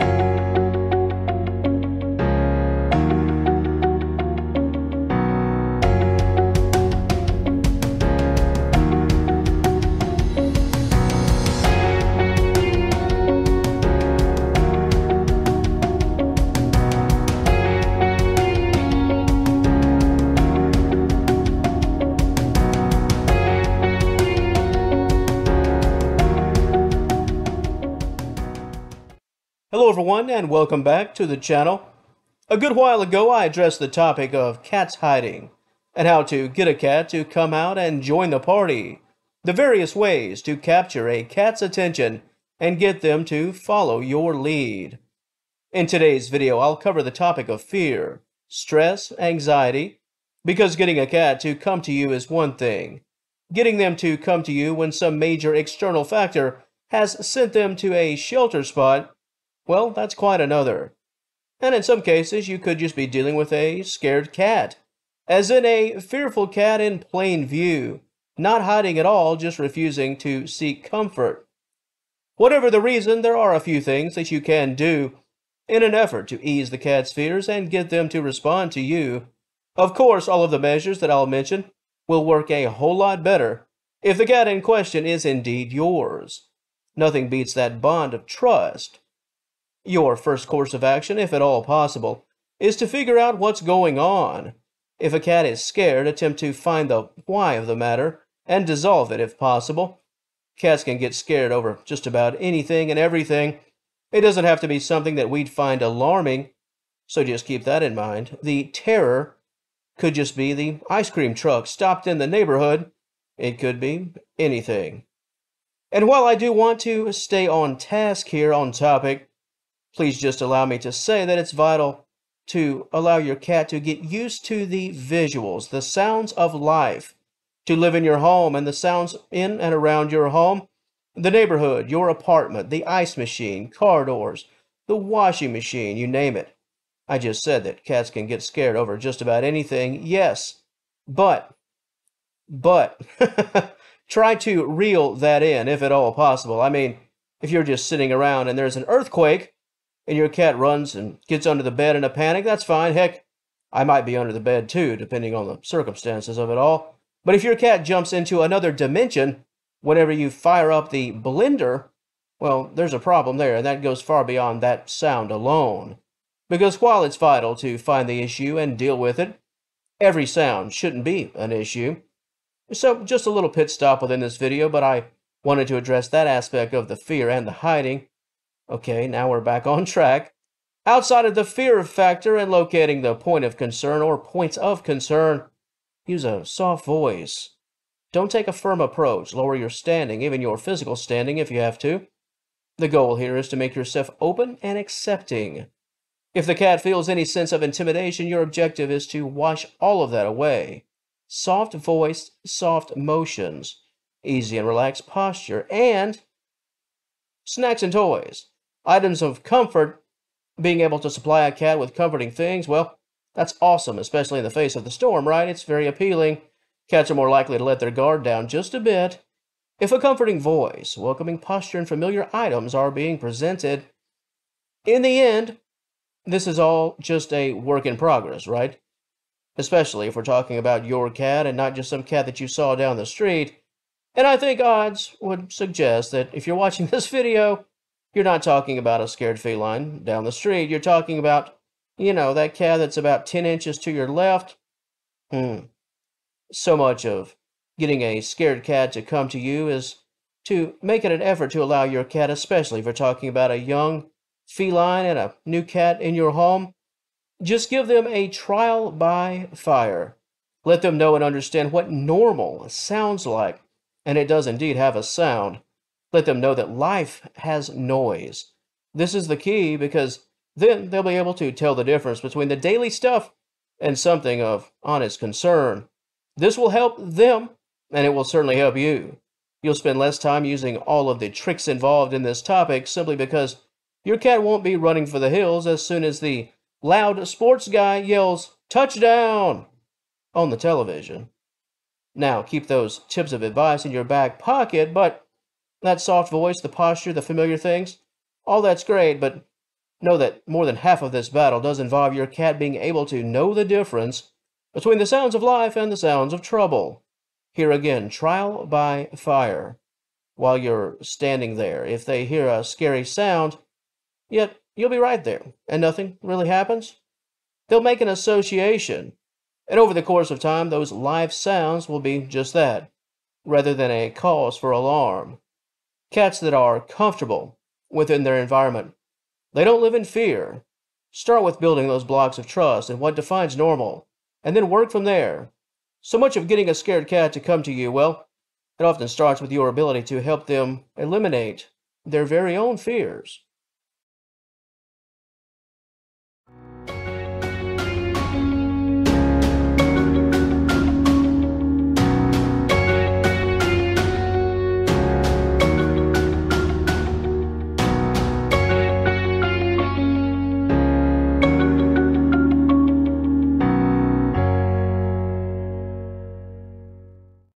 you Everyone and welcome back to the channel. A good while ago I addressed the topic of cats hiding and how to get a cat to come out and join the party. The various ways to capture a cat's attention and get them to follow your lead. In today's video I'll cover the topic of fear, stress, anxiety, because getting a cat to come to you is one thing. Getting them to come to you when some major external factor has sent them to a shelter spot well, that's quite another. And in some cases, you could just be dealing with a scared cat, as in a fearful cat in plain view, not hiding at all, just refusing to seek comfort. Whatever the reason, there are a few things that you can do in an effort to ease the cat's fears and get them to respond to you. Of course, all of the measures that I'll mention will work a whole lot better if the cat in question is indeed yours. Nothing beats that bond of trust your first course of action, if at all possible, is to figure out what's going on. If a cat is scared, attempt to find the why of the matter and dissolve it if possible. Cats can get scared over just about anything and everything. It doesn't have to be something that we'd find alarming, so just keep that in mind. The terror could just be the ice cream truck stopped in the neighborhood. It could be anything. And while I do want to stay on task here on topic, Please just allow me to say that it's vital to allow your cat to get used to the visuals, the sounds of life, to live in your home and the sounds in and around your home, the neighborhood, your apartment, the ice machine, car doors, the washing machine, you name it. I just said that cats can get scared over just about anything, yes, but, but, try to reel that in if at all possible. I mean, if you're just sitting around and there's an earthquake, and your cat runs and gets under the bed in a panic, that's fine. Heck, I might be under the bed too, depending on the circumstances of it all. But if your cat jumps into another dimension whenever you fire up the blender, well, there's a problem there, and that goes far beyond that sound alone. Because while it's vital to find the issue and deal with it, every sound shouldn't be an issue. So, just a little pit stop within this video, but I wanted to address that aspect of the fear and the hiding Okay, now we're back on track. Outside of the fear factor and locating the point of concern or points of concern, use a soft voice. Don't take a firm approach. Lower your standing, even your physical standing if you have to. The goal here is to make yourself open and accepting. If the cat feels any sense of intimidation, your objective is to wash all of that away. Soft voice, soft motions, easy and relaxed posture, and snacks and toys. Items of comfort, being able to supply a cat with comforting things, well, that's awesome, especially in the face of the storm, right? It's very appealing. Cats are more likely to let their guard down just a bit. If a comforting voice, welcoming posture, and familiar items are being presented, in the end, this is all just a work in progress, right? Especially if we're talking about your cat and not just some cat that you saw down the street. And I think odds would suggest that if you're watching this video, you're not talking about a scared feline down the street. You're talking about, you know, that cat that's about 10 inches to your left. Hmm. So much of getting a scared cat to come to you is to make it an effort to allow your cat, especially if you're talking about a young feline and a new cat in your home, just give them a trial by fire. Let them know and understand what normal sounds like. And it does indeed have a sound. Let them know that life has noise. This is the key because then they'll be able to tell the difference between the daily stuff and something of honest concern. This will help them, and it will certainly help you. You'll spend less time using all of the tricks involved in this topic simply because your cat won't be running for the hills as soon as the loud sports guy yells, Touchdown! on the television. Now, keep those tips of advice in your back pocket, but that soft voice, the posture, the familiar things, all that's great, but Know that more than half of this battle does involve your cat being able to know the difference between the sounds of life and the sounds of trouble. Here again, trial by fire. While you're standing there, if they hear a scary sound, yet you'll be right there, and nothing really happens, they'll make an association. And over the course of time, those live sounds will be just that, rather than a cause for alarm. Cats that are comfortable within their environment they don't live in fear. Start with building those blocks of trust and what defines normal, and then work from there. So much of getting a scared cat to come to you, well, it often starts with your ability to help them eliminate their very own fears.